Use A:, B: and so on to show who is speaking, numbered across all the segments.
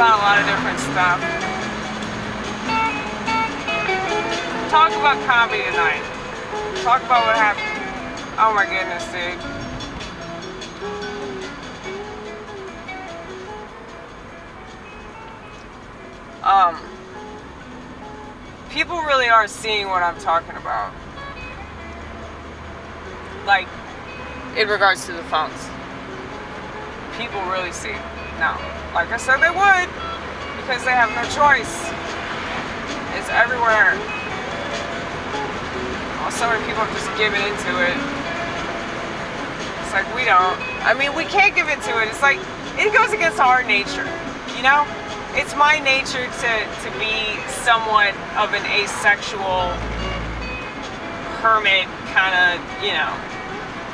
A: about a lot of different stuff. Talk about comedy tonight. Talk about what happened. Oh my goodness, dude. Um, people really are seeing what I'm talking about. Like, in regards to the phones. People really see now. Like I said, they would because they have no choice. It's everywhere. Well, so many people have just given into it. It's like we don't. I mean, we can't give into it. It's like it goes against our nature, you know. It's my nature to to be somewhat of an asexual hermit kind of, you know.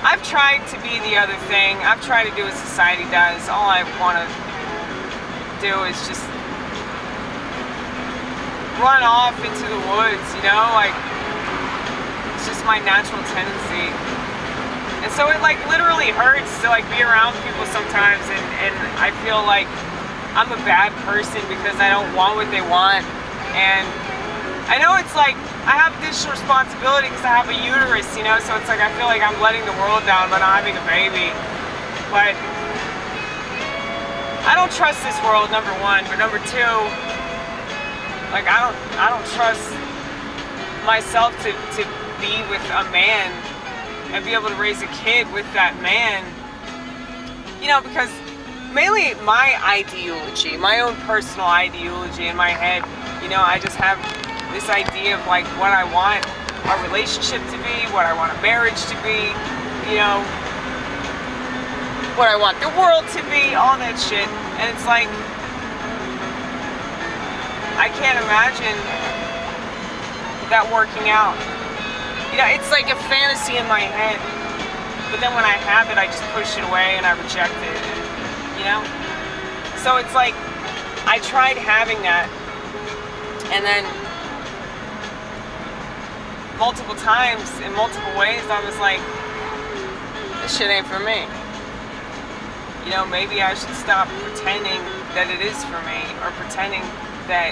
A: I've tried to be the other thing. I've tried to do what society does. All I want to do is just run off into the woods, you know? Like, it's just my natural tendency. And so it, like, literally hurts to, like, be around people sometimes, and, and I feel like I'm a bad person because I don't want what they want. And I know it's like, I have this responsibility because I have a uterus, you know, so it's like I feel like I'm letting the world down by not having a baby. But I don't trust this world, number one, but number two, like I don't I don't trust myself to, to be with a man and be able to raise a kid with that man. You know, because mainly my ideology, my own personal ideology in my head, you know, I just have this idea of like what I want a relationship to be, what I want a marriage to be, you know, what I want the world to be, all that shit. And it's like, I can't imagine that working out. You know, it's like a fantasy in my head. But then when I have it, I just push it away and I reject it. You know? So it's like, I tried having that. And then multiple times in multiple ways I was like, this shit ain't for me. You know, maybe I should stop pretending that it is for me or pretending that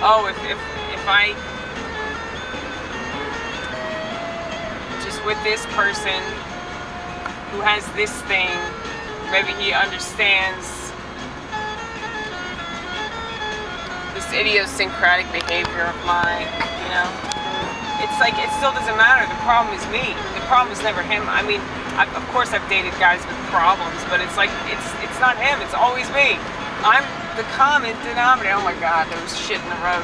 A: oh if if, if I just with this person who has this thing, maybe he understands this idiosyncratic behavior of mine, you know? It's like, it still doesn't matter. The problem is me. The problem is never him. I mean, I, of course I've dated guys with problems, but it's like, it's it's not him. It's always me. I'm the common denominator. Oh my God, there was shit in the road.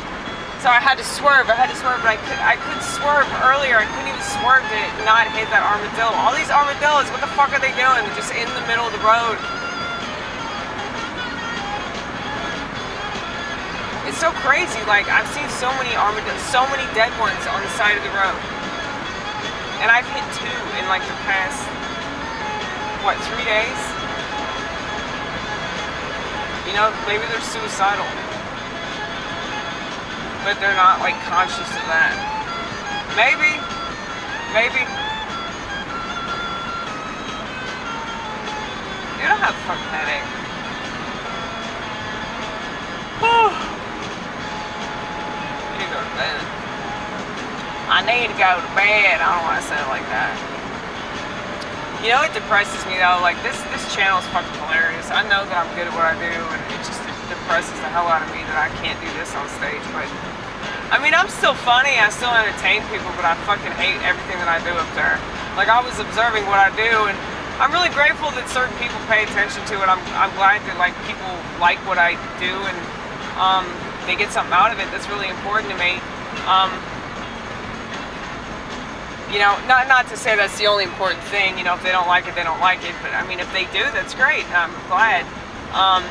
A: So I had to swerve. I had to swerve, but I could I could swerve earlier. I couldn't even swerve to not hit that armadillo. All these armadillos, what the fuck are they doing? They're just in the middle of the road. So crazy. Like I've seen so many armadillos, so many dead ones on the side of the road, and I've hit two in like the past what three days. You know, maybe they're suicidal, but they're not like conscious of that. Maybe, maybe. You don't have a fucking headache. You go to bed. I need to go to bed. I don't want to say it like that. You know, it depresses me though. Like this, this channel is fucking hilarious. I know that I'm good at what I do, and it just depresses the hell out of me that I can't do this on stage. But I mean, I'm still funny. I still entertain people, but I fucking hate everything that I do up there. Like I was observing what I do, and I'm really grateful that certain people pay attention to it. I'm, I'm glad that like people like what I do, and um, they get something out of it. That's really important to me. Um, you know, not not to say that's the only important thing. You know, if they don't like it, they don't like it. But I mean, if they do, that's great. I'm glad. Um,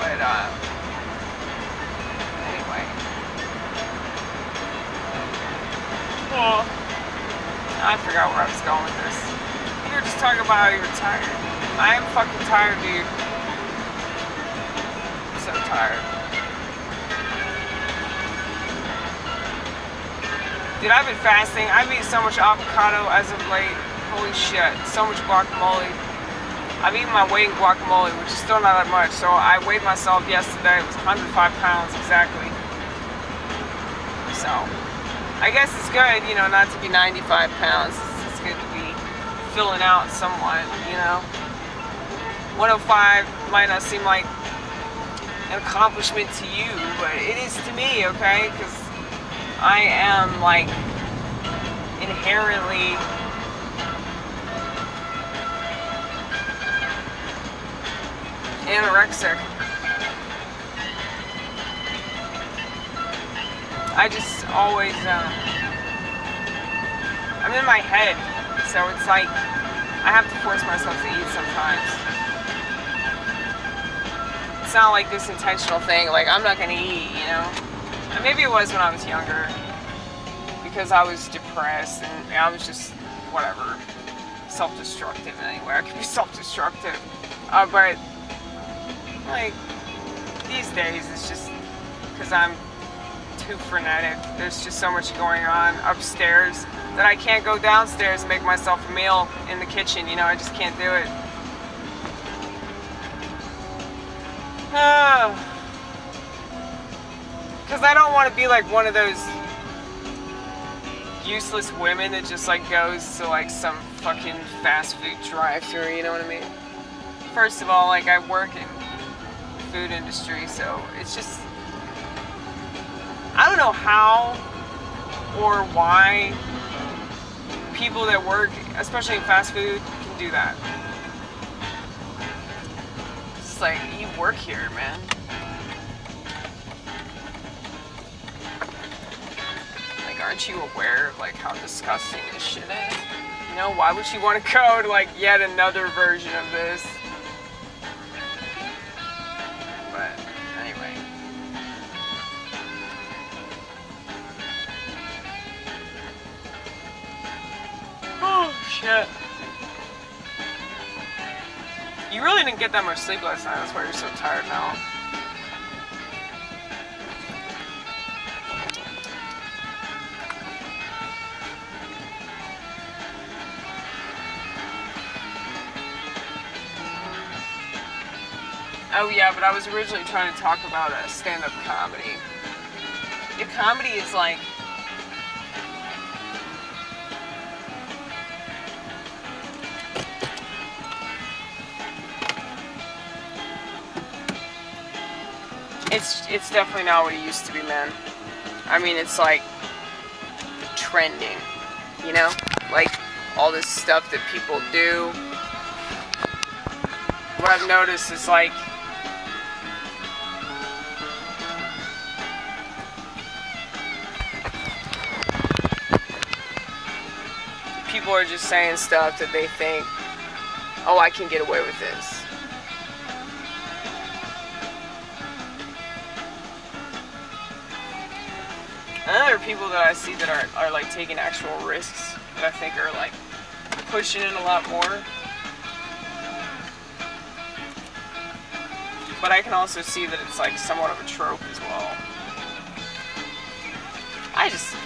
A: but uh, anyway, well, I forgot where I was going with this. You were just talking about how you were tired. I am fucking tired, dude. I'm so tired. Dude, I've been fasting. I've eaten so much avocado as of late. Holy shit. So much guacamole. I've eaten my weight in guacamole, which is still not that much. So I weighed myself yesterday. It was 105 pounds exactly. So I guess it's good, you know, not to be 95 pounds. It's, it's good to be filling out somewhat, you know. 105 might not seem like an accomplishment to you, but it is to me, okay? Because I am like inherently anorexic. I just always, uh, I'm in my head, so it's like I have to force myself to eat sometimes. It's not like this intentional thing, like I'm not gonna eat, you know? Maybe it was when I was younger, because I was depressed and I was just, whatever, self-destructive in any way. I could be self-destructive. Uh, but like these days it's just because I'm too frenetic. There's just so much going on upstairs that I can't go downstairs and make myself a meal in the kitchen. You know, I just can't do it. Because I don't want to be like one of those useless women that just like goes to like some fucking fast food drive-through. You know what I mean? First of all, like I work in food industry, so it's just I don't know how or why people that work, especially in fast food, can do that. It's like you work here, man. Aren't you aware of like how disgusting this shit is? You know, why would you want to to like yet another version of this? But anyway. Oh shit. You really didn't get that much sleep last night, that's why you're so tired now. Oh yeah, but I was originally trying to talk about a stand-up comedy. The comedy is like It's it's definitely not what it used to be, man. I mean, it's like trending, you know? Like all this stuff that people do. What I've noticed is like people are just saying stuff that they think, oh, I can get away with this. And are people that I see that are, are like taking actual risks that I think are like pushing it a lot more. But I can also see that it's like somewhat of a trope as well. I just,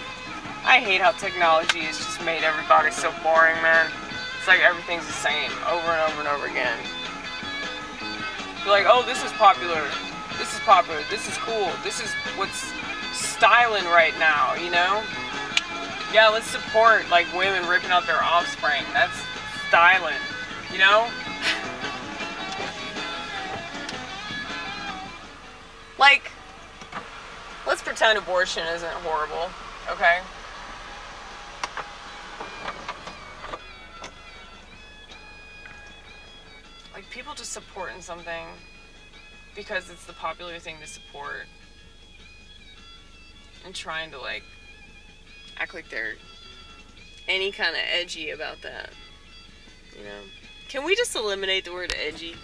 A: I hate how technology has just made everybody so boring, man. It's like everything's the same over and over and over again. You're like, oh, this is popular. This is popular. This is cool. This is what's styling right now, you know? Yeah, let's support like women ripping out their offspring. That's styling, you know? like, let's pretend abortion isn't horrible, okay? People just supporting something because it's the popular thing to support and trying to like act like they're any kind of edgy about that. You know? Can we just eliminate the word edgy?